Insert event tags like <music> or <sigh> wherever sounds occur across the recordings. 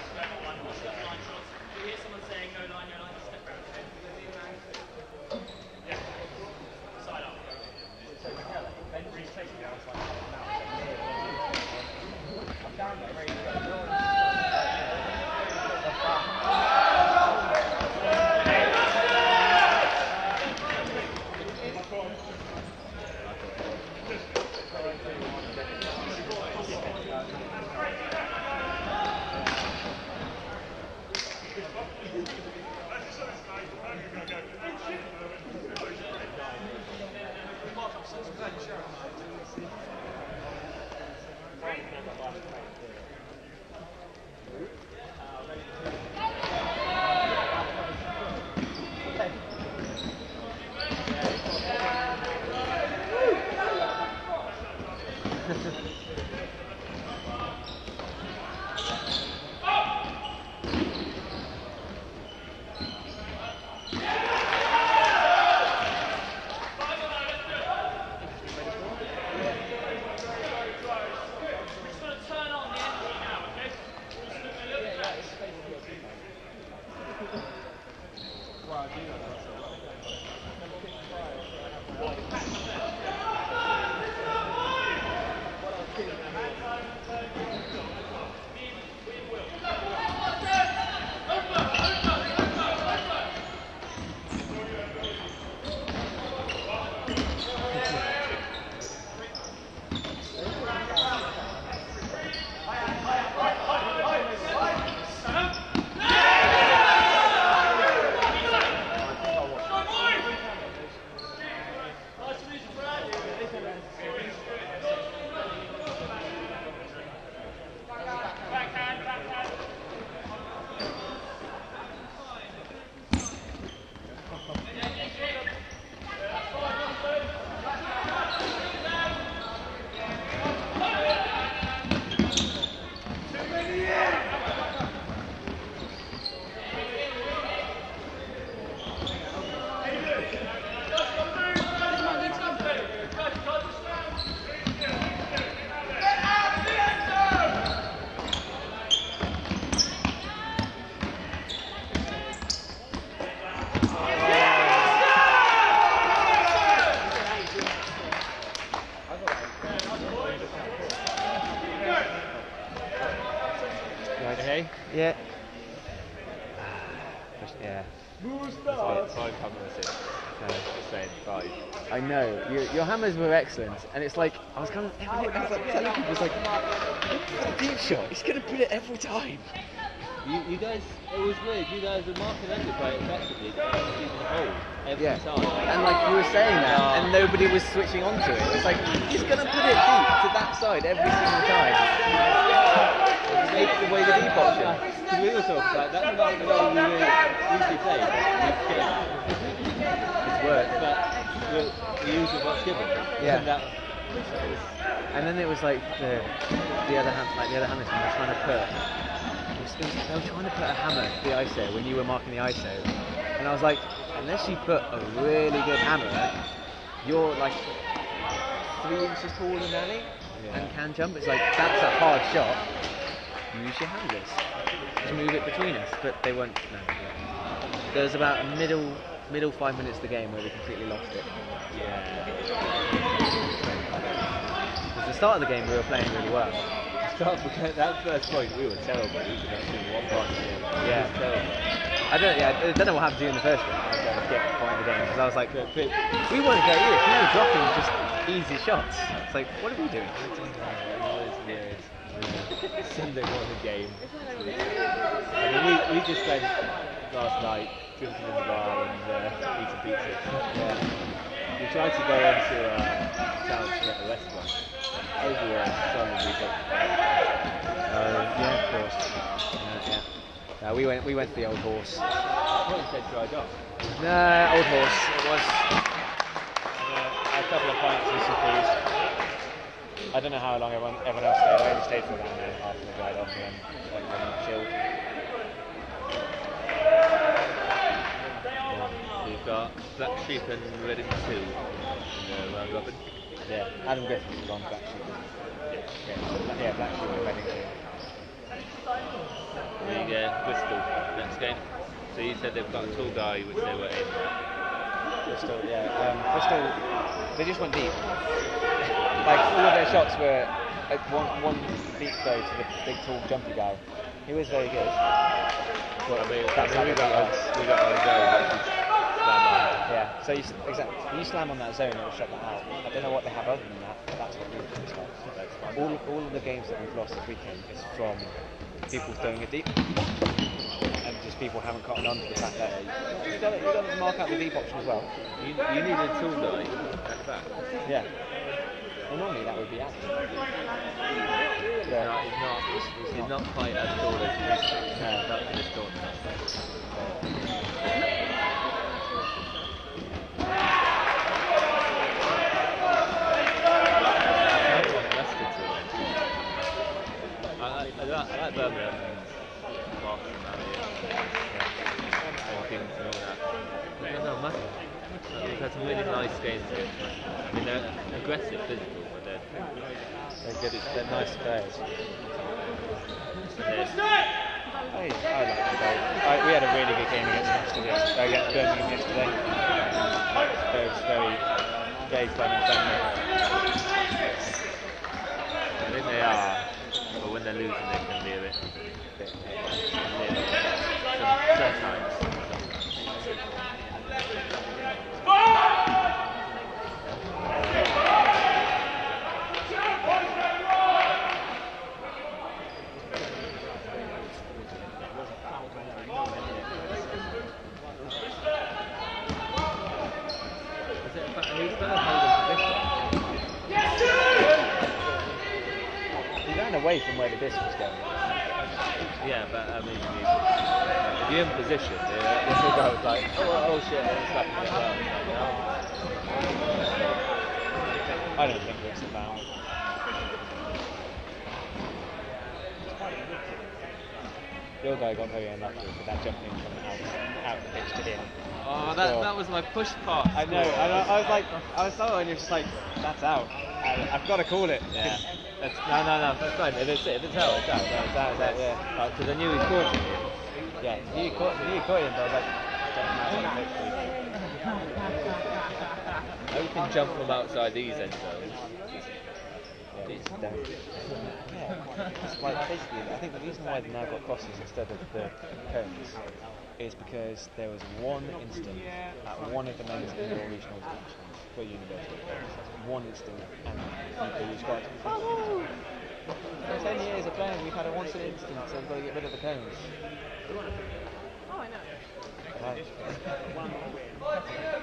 Yeah. In. Just saying five. I know. Your, your hammers were excellent, and it's like I was kind of. I was like, telling people, it's like a deep shot. He's gonna put it every time. You, you guys, it was weird. You guys were marking quite effectively the hole every Yeah. time. And like you were saying that, and nobody was switching onto it. It's like he's gonna put it deep to that side every single time. Take the way the deep option. We were talking about that's not the way we usually played. Worked. But the, the use of what's given. Yeah. And that, And then it was like the the other hand, like the other were trying to put. Was, was, they were trying to put a hammer to the ISO when you were marking the ISO, and I was like, unless you put a really good hammer, you're like three inches taller than Ellie and can jump. It's like that's a hard shot. Use your handlers. Just move it between us, but they weren't. No. There was about a middle middle five minutes of the game where we completely lost it. Yeah. Because the start of the game we were playing really well. that first point we were terrible. We could not see one part of the game. It Yeah. was terrible. I don't, yeah, I don't know what happened to you in the first game. I was going to skip point of the game because I was like, we weren't getting you. We were dropping just easy shots. It's like, what are we doing? it. <laughs> Sunday morning game. I mean, we, we just spent last night drinking in the bar and uh, eating pizza. Yeah. We tried to go into uh, get a restaurant. Everywhere, sorry, we got Uh, yeah, of course. Yeah, yeah. No, we went, we went to the old horse. I thought you said dried off. No, old horse. It was uh, a couple of pints and some food. I don't know how long everyone, everyone else stayed. I only stayed for about an hour and a half and they dried off and then went and chilled. We've got Black Sheep and Reading 2 in the round robin. Yeah, Adam Griffiths was on Black Sheep. Yeah, yeah, yeah Black Sheep and Reading 2. We Yeah, Bristol next game. So you said they've got a tall guy, which they were aiming at. Bristol, yeah. Um, Bristol, they just went deep. Like all of their shots were like one one deep throw to the big tall jumpy guy. He was very good. I mean, I mean we got we got on a go, which is slam on. Yeah. So you, exactly, you slam on that zone, it'll shut that out. I don't know what they have other than that, but that's what we've just had. All all of the games that we've lost this weekend is from people throwing it deep. And just people haven't cottoned on to the fact that you got you to mark out the deep option as well. You, you need a tall guy at back. Yeah. Well, normally that would be Adam. No, he's not. He's, not quite as tall as he to. No. Not for this uh, tournament. I want Leicester to win. I like, I like, Birmingham and Boston, and and all that. But no, no, massive. They've had some really nice games against them. I mean, they're aggressive, physical, but they're, They're good. They're nice players. they're I, I like them both. I, we had a really good game against Manchester yesterday, against Birmingham yesterday. It was very, very fun and friendly. I think they are, when they're losing, they can be a bit. bit some, sometimes. Is it about- Who's better holding position? He ran away from where the disc was going. Yeah, but I mean, you- if you're in position, the whole guy was like, oh, oh shit, like, well. I don't think it's about. Your guy got very unlucky with that jumping from out, out the pitch to in. Oh, that- that, that was my push part. I know, I, I was like, I was so oh, and you're just like, that's out. I, I've got to call it. Yeah. That's, no, no, no, that's fine. If it's, if it's out, it's out. Yeah, it's out, it's out, yeah. Because I knew he caught. Yeah, you caught, you caught him, but I was like, jumping out of the pitch, please. I can jump from outside these end zones. Yeah, like basically, I think the reason why they've now got crosses instead of the cones is because there was one instant at one of the men's indoor regional divisions for university. One instant, and people squad. Oh, for ten years of playing, we've had a once in an instant, so we've got to get rid of the cones. Oh, I know. Right.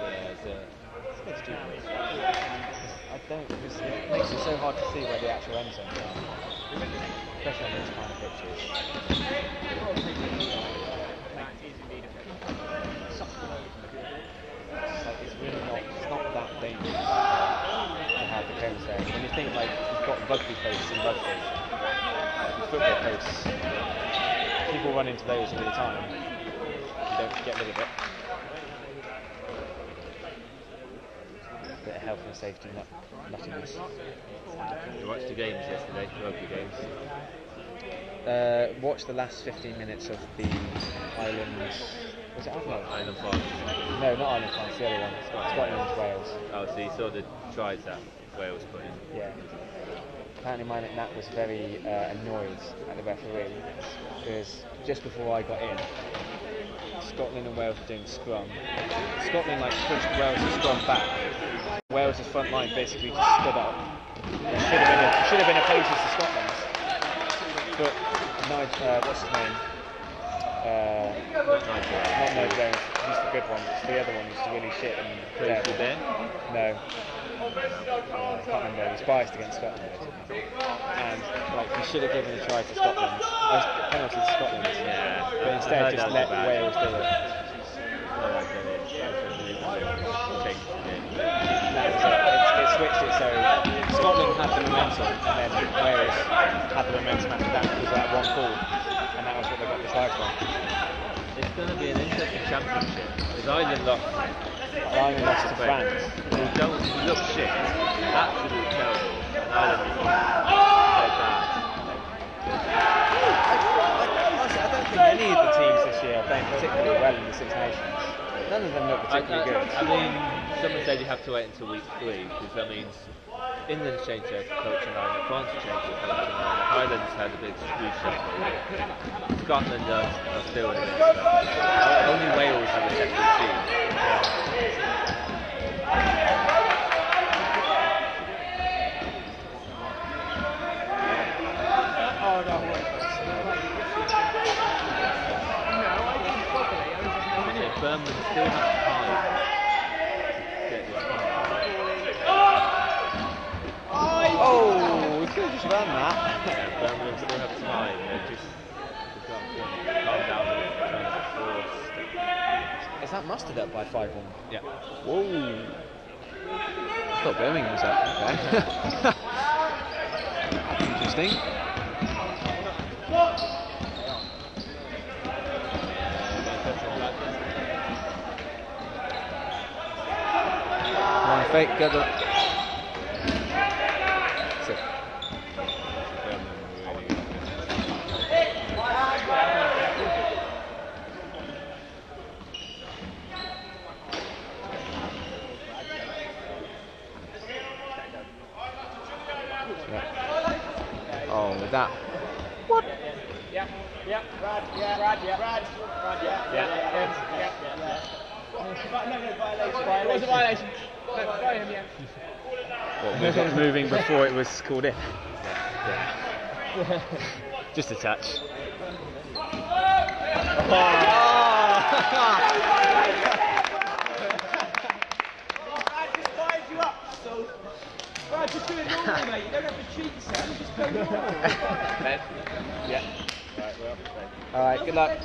Yeah, it's, uh, It's. I don't, because it makes it so hard to see where the actual end zones are. Especially on those kind of pitches. It's like, it's really not, it's not that dangerous to have the cones there. When you think like, you've got rugby posts in rugby, like football posts, people run into those all the time. You don't get rid of it. Bit of health and safety nut, nuttiness. you watched the games yesterday, rugby games. Uh, watch the last 15 minutes of the Ireland. Was it Ireland? Island France. No, not Ireland France, the other one. Scotland, Wales. Oh, so you saw the tries that Wales put in. Yeah. Apparently, my Nat was very uh, annoyed at the referee because just before I got in, Scotland and Wales were doing scrum. Scotland like pushed Wales' scrum back. Wales' front line basically just stood up. It should have been a, should have been a opposed to Scotland, but Nigel, uh, what's his name? Uh, Not Nigel. not Nigel He's the good one. It's the other one who's really shit and terrible. there. No. I can't remember. He's biased against Scotland. And like he should have given a try to Scotland. Uh, penalty to Scotland. Yeah. But instead just let. Wales do it. Oh, okay, yeah. Change the game. That was it. It, it switched it so Scotland had the momentum and then Wales had the momentum after that because that one call. And that was what they got the try from. It's going to be an interesting championship. Because Ireland lost Ireland lost to France. They don't look shit, absolutely terrible, and Ireland is so bad. Honestly, I don't think any of the teams this year are playing particularly well in the Six Nations. None of them look I, particularly good. I, I mean, someone said you have to wait until week three because that means England's changed their coaching line, France changed their coaching line, Ireland's had a big reshuffle, Scotland are, are still in it. Only Wales have a separate team. So Birmingham still have time to get this one. Oh, we could have just run that. Yeah, Birmingham still have time. Just they've got to calm down a bit. Trying to force. Is that mustard up by 5 1? Yeah. Whoa. I thought Birmingham was up. Okay. <laughs> Interesting. Come on, fake, get the. That's it. Yeah. Oh, with that. Yeah, yeah, Brad, yeah, Brad, yeah, Brad, Brad, yeah, yeah, yeah, yeah, yeah. No, no, violation. It was a violation. No, go him, yeah. What, moving, moving before it was called in? Just a touch. Brad <laughs> oh <laughs> just fired you up, so. Brad, Yeah. All right, good luck.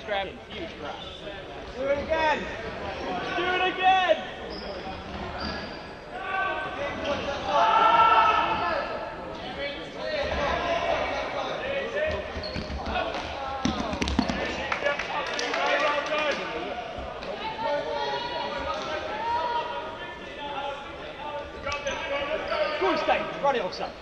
First grab, huge drop. Do it again. Do it again. Run it offside.